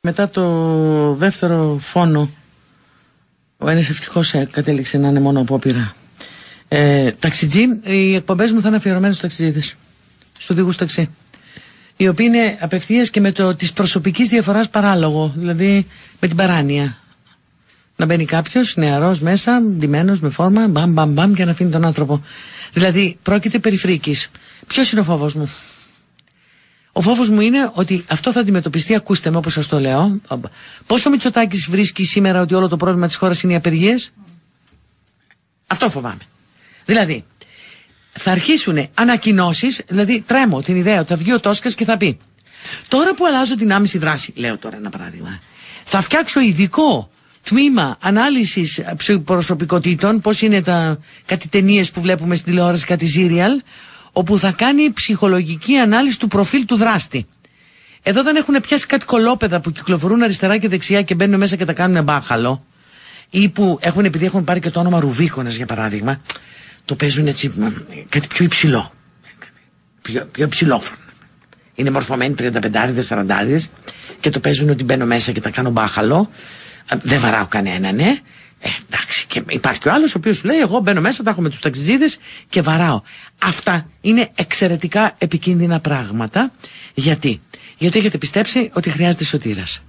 Μετά το δεύτερο φόνο, ο ένας ευτυχώς κατέληξε να είναι μόνο απόπειρα. Ε, ταξιτζή, οι εκπομπές μου θα είναι αφιερωμένες στους ταξιτζίδε. Στους οδηγούς ταξί. Οι οποίοι είναι απευθείας και με το της προσωπικής διαφοράς παράλογο. Δηλαδή με την παράνοια. Να μπαίνει κάποιος νεαρός μέσα, ντυμένος με φόρμα, μπαμ μπαμ μπαμ και να αφήνει τον άνθρωπο. Δηλαδή πρόκειται περί φρίκης. Ποιος είναι ο φόβος μου; Ο φόβος μου είναι ότι αυτό θα αντιμετωπιστεί, ακούστε με όπως σας το λέω. Πόσο Μητσοτάκης βρίσκει σήμερα ότι όλο το πρόβλημα της χώρας είναι οι απεργίες; Αυτό φοβάμαι. Δηλαδή, θα αρχίσουν ανακοινώσεις, δηλαδή τρέμω την ιδέα ότι θα βγει ο Τόσκας και θα πει. Τώρα που αλλάζω την άμεση δράση, λέω τώρα ένα παράδειγμα, θα φτιάξω ειδικό τμήμα ανάλυσης προσωπικότητων, πώς είναι τα κάτι ταινίες που βλέπουμε στην τηλεόραση, κάτι ζήριαλ, όπου θα κάνει ψυχολογική ανάλυση του προφίλ του δράστη. Εδώ δεν έχουν πιάσει κάτι κολόπεδα που κυκλοφορούν αριστερά και δεξιά και μπαίνουν μέσα και τα κάνουν μπάχαλο. Ή που έχουν, επειδή έχουν πάρει και το όνομα Ρουβίκονα για παράδειγμα, το παίζουν έτσι κάτι πιο υψηλό. Πιο, πιο υψηλόφρονο. Είναι μορφωμένοι 35-40 και το παίζουν ότι μπαίνω μέσα και τα κάνω μπάχαλο. Ε, δεν βαράω κανένα, ναι. Ε, εντάξει, και υπάρχει και ο άλλος ο οποίος σου λέει: Εγώ μπαίνω μέσα, τα έχω με τους ταξιτζίδε και βαράω. Αυτά είναι εξαιρετικά επικίνδυνα πράγματα. Γιατί, Γιατί έχετε πιστέψει ότι χρειάζεται σωτήρας.